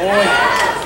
boy.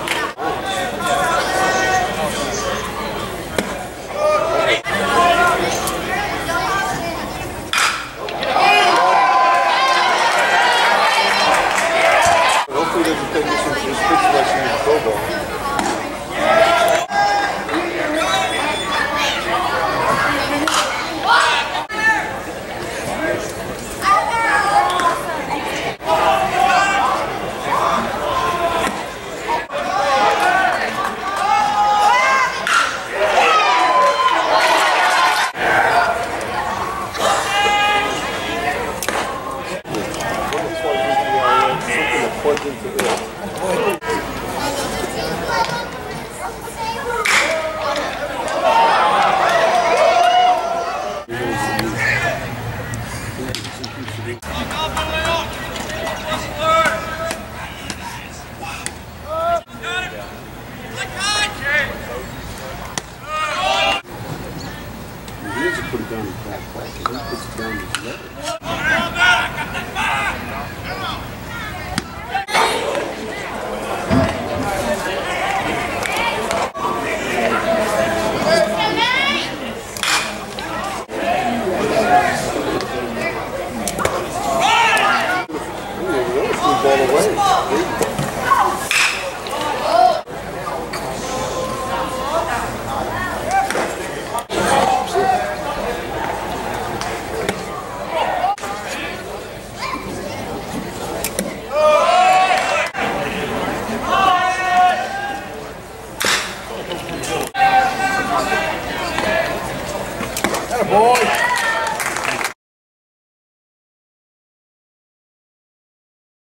put it down the back pocket. He puts it down his leather. Atta boy.